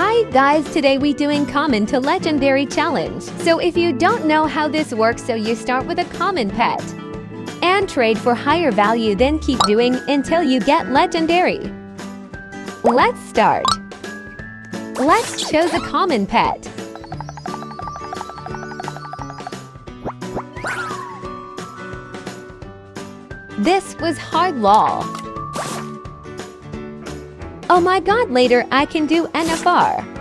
Hi guys, today we doing common to legendary challenge. So if you don't know how this works, so you start with a common pet and trade for higher value, then keep doing until you get legendary. Let's start. Let's choose a common pet. This was hard law. Oh my god, later I can do NFR.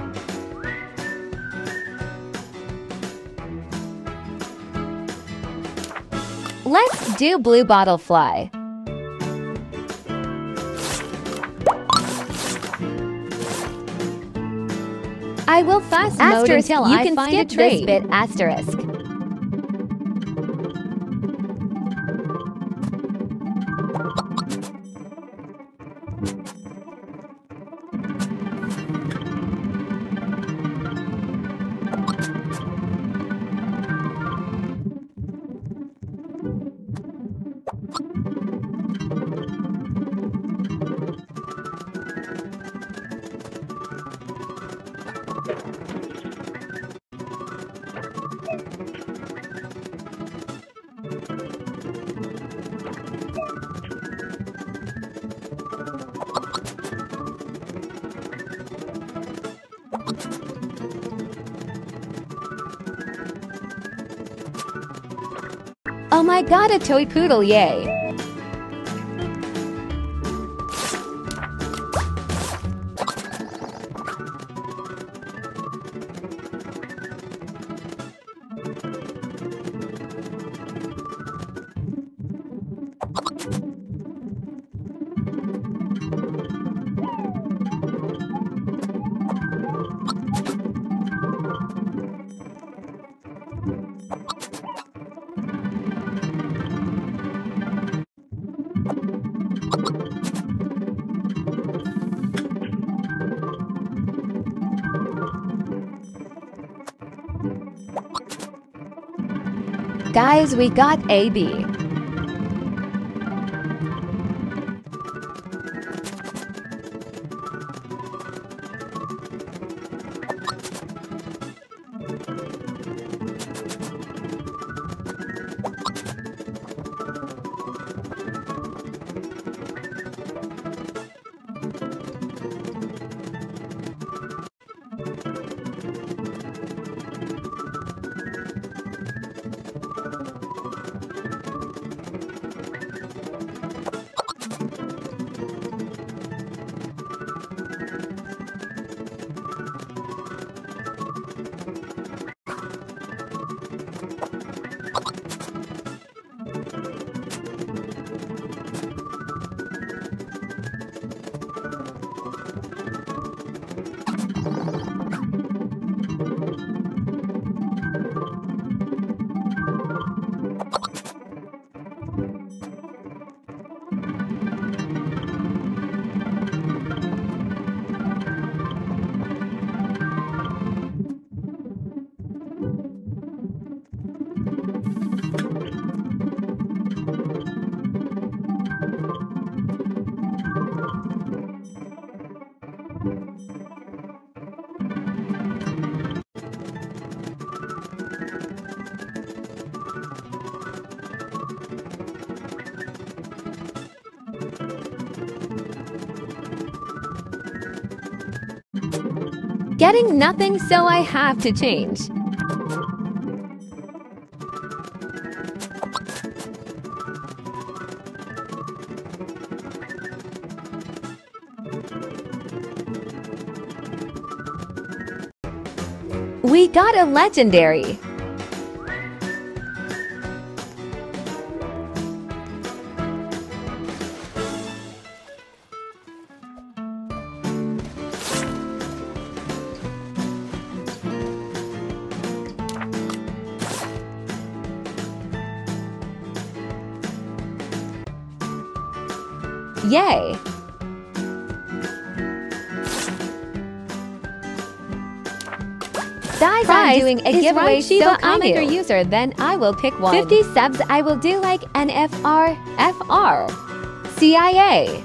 Let's do blue bottle fly. I will fast mode Asterisk, until you I can find skip a trade. this bit, asterisk. Oh my god, a toy poodle, yay! Guys, we got AB. Getting nothing, so I have to change. We got a legendary. Yay! Prize I'm doing a giveaway, right, so comment your user, then I will pick one. 50 subs, I will do like NFR, FR, CIA.